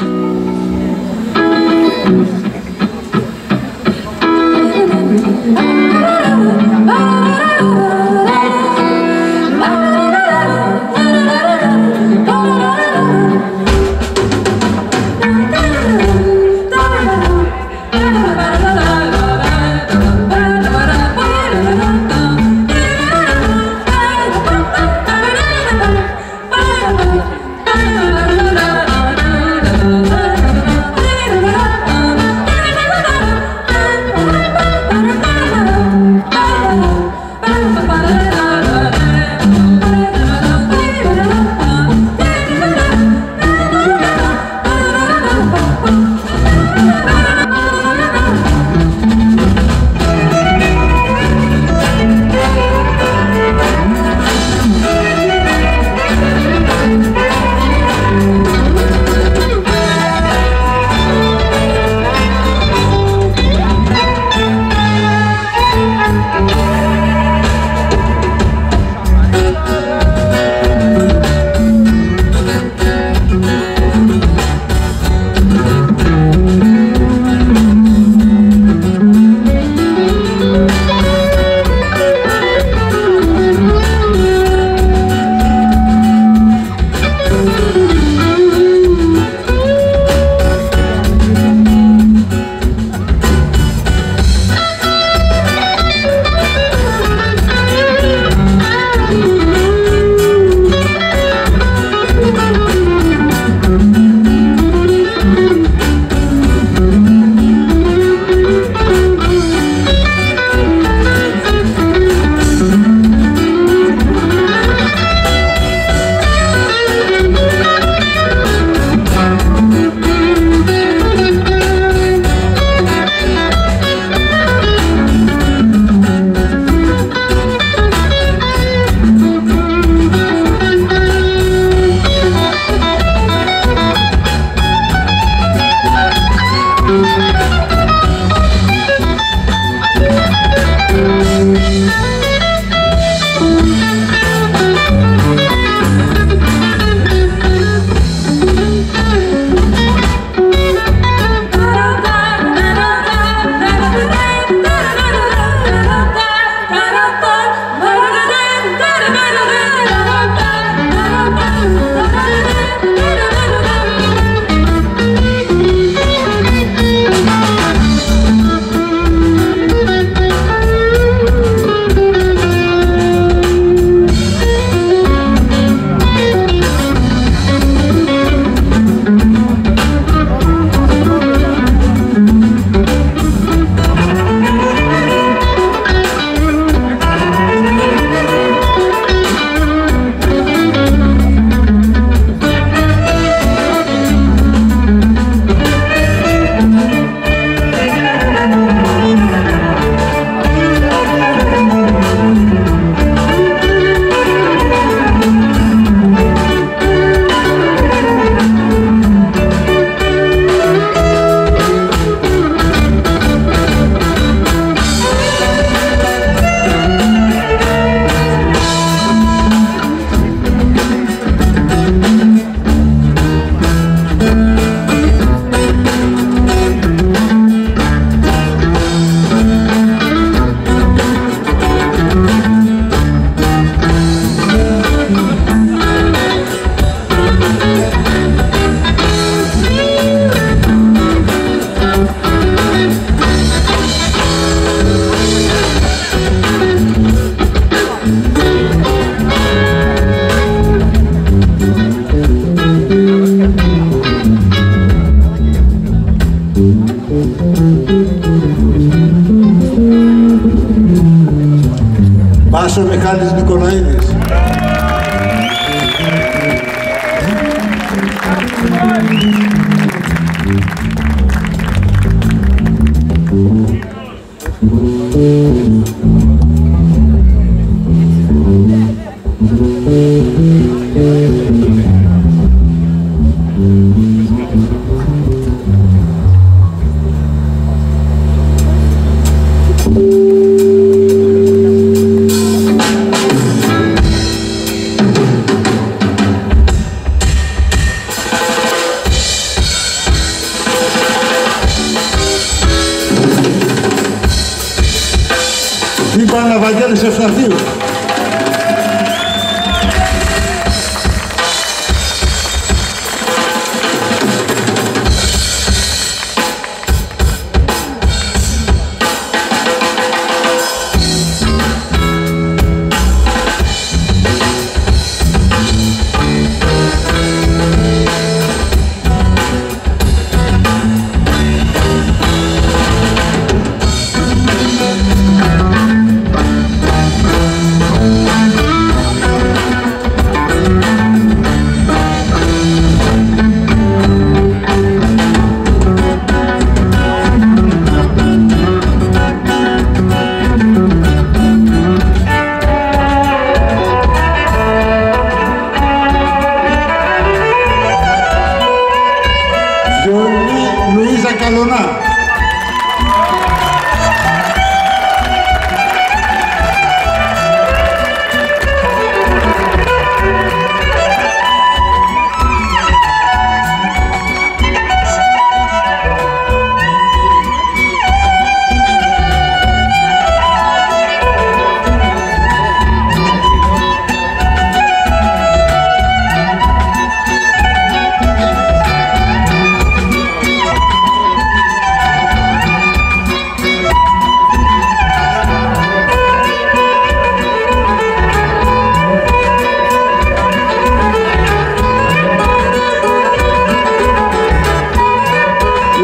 you.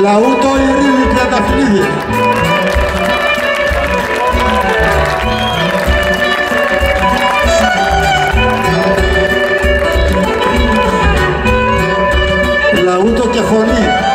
Λαούτο Ειρήνη Τριανταφυλλίδη. Λαούτο και φωνή.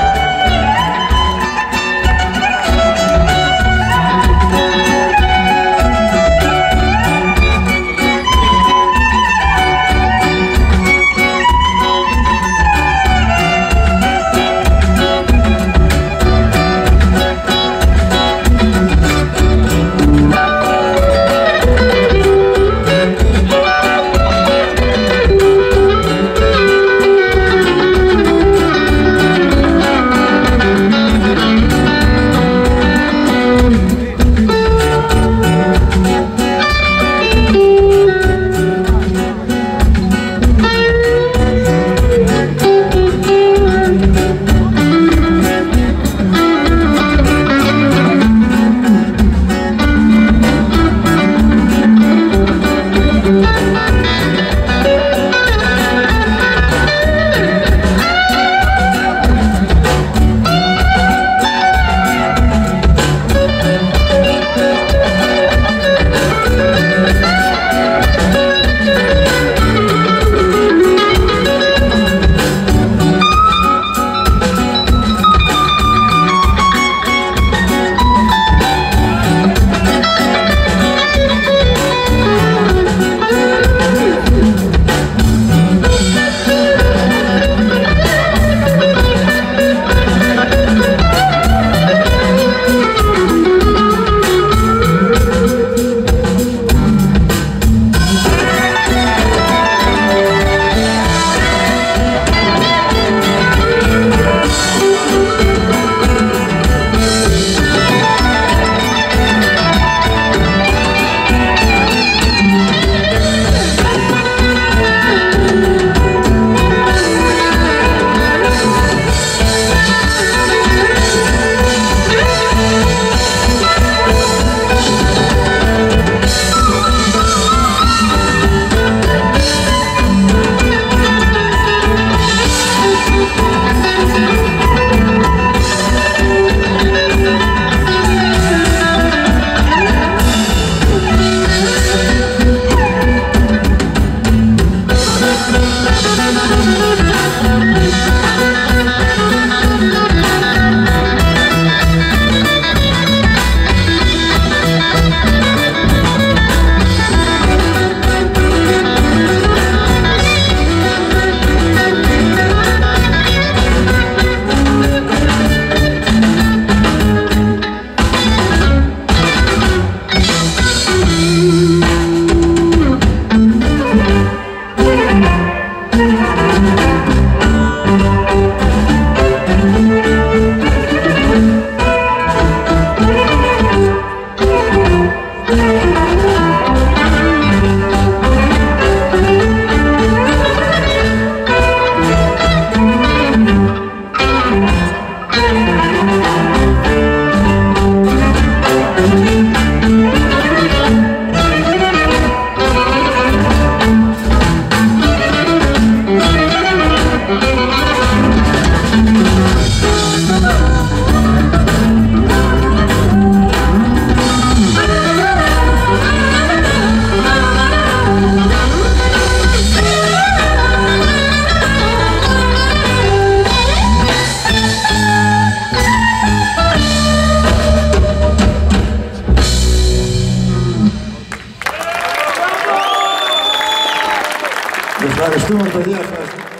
Да, рисуем, конечно.